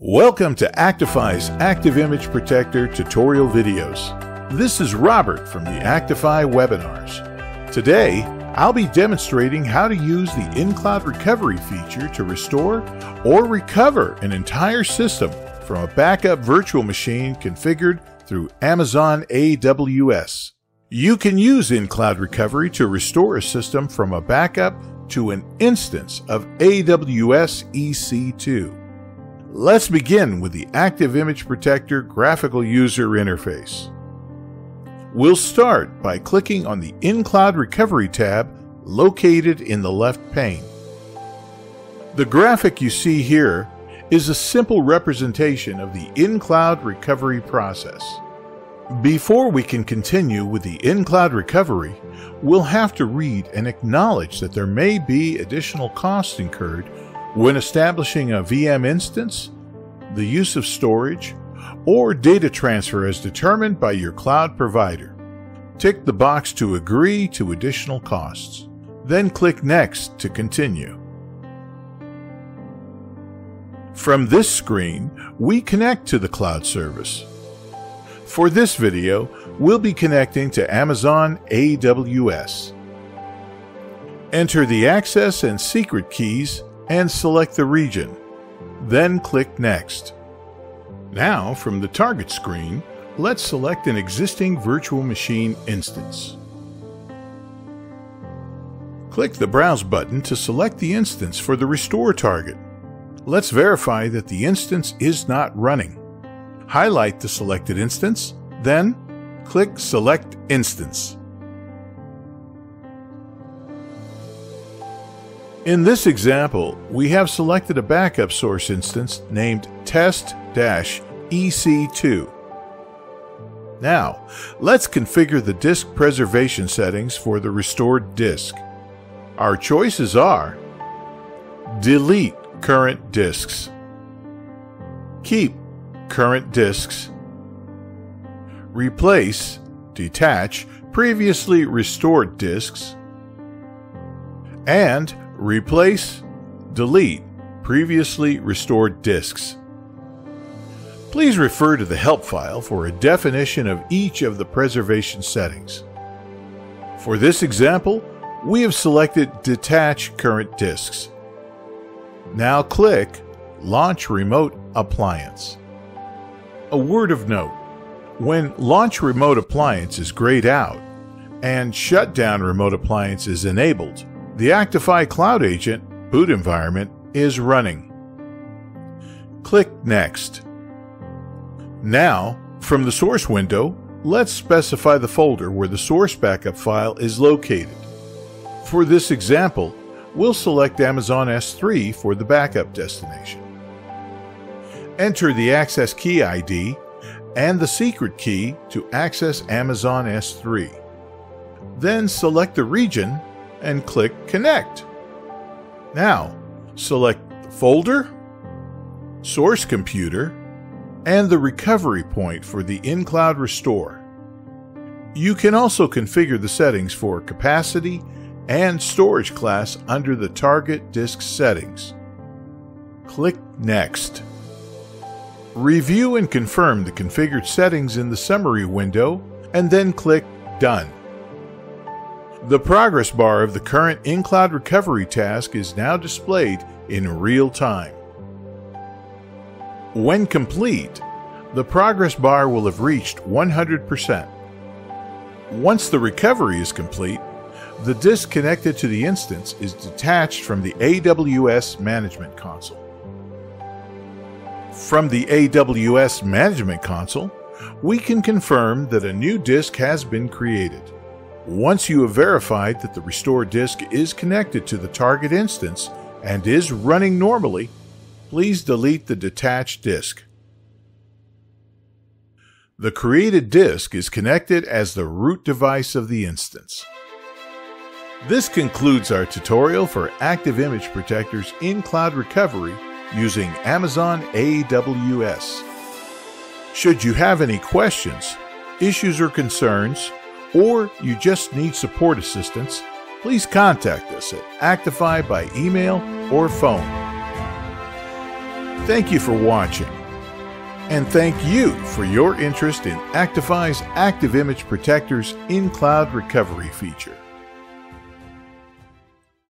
Welcome to Actiphy's Active Image Protector tutorial videos. This is Robert from the Actiphy webinars. Today, I'll be demonstrating how to use the in-cloud recovery feature to restore or recover an entire system from a backup virtual machine configured through Amazon AWS. You can use in-cloud recovery to restore a system from a backup to an instance of AWS EC2. Let's begin with the Active Image Protector graphical user interface. We'll start by clicking on the In-Cloud Recovery tab located in the left pane. The graphic you see here is a simple representation of the in-cloud recovery process. Before we can continue with the in-cloud recovery, we'll have to read and acknowledge that there may be additional costs incurred when establishing a VM instance, the use of storage, or data transfer as determined by your cloud provider. Tick the box to agree to additional costs. Then click Next to continue. From this screen, we connect to the cloud service. For this video, we'll be connecting to Amazon AWS. Enter the access and secret keys and select the region. Then click Next. Now, from the target screen, let's select an existing virtual machine instance. Click the Browse button to select the instance for the restore target. Let's verify that the instance is not running. Highlight the selected instance, then click Select Instance. In this example, we have selected a backup source instance named test-ec2. Now, let's configure the disk preservation settings for the restored disk. Our choices are Delete current disks, Keep current disks, Replace, detach previously restored disks, and Replace, delete previously restored disks. Please refer to the help file for a definition of each of the preservation settings. For this example, we have selected Detach Current Disks. Now click Launch Remote Appliance. A word of note, when Launch Remote Appliance is grayed out and Shutdown Remote Appliance is enabled, the Actiphy Cloud Agent boot environment is running. Click Next. Now, from the source window, let's specify the folder where the source backup file is located. For this example, we'll select Amazon S3 for the backup destination. Enter the access key ID and the secret key to access Amazon S3. Then select the region and click Connect. Now, select the folder, source computer, and the recovery point for the in-cloud restore. You can also configure the settings for capacity and storage class under the target disk settings. Click Next. Review and confirm the configured settings in the summary window and then click Done. The progress bar of the current in-cloud recovery task is now displayed in real time. When complete, the progress bar will have reached 100%. Once the recovery is complete, the disk connected to the instance is detached from the AWS Management Console. From the AWS Management Console, we can confirm that a new disk has been created. Once you have verified that the restored disk is connected to the target instance and is running normally, please delete the detached disk. The created disk is connected as the root device of the instance. This concludes our tutorial for Active Image Protectors in Cloud Recovery using Amazon AWS. Should you have any questions, issues, or concerns, or you just need support assistance, please contact us at Actiphy by email or phone. Thank you for watching. And thank you for your interest in Actiphy's Active Image Protector's in-cloud recovery feature.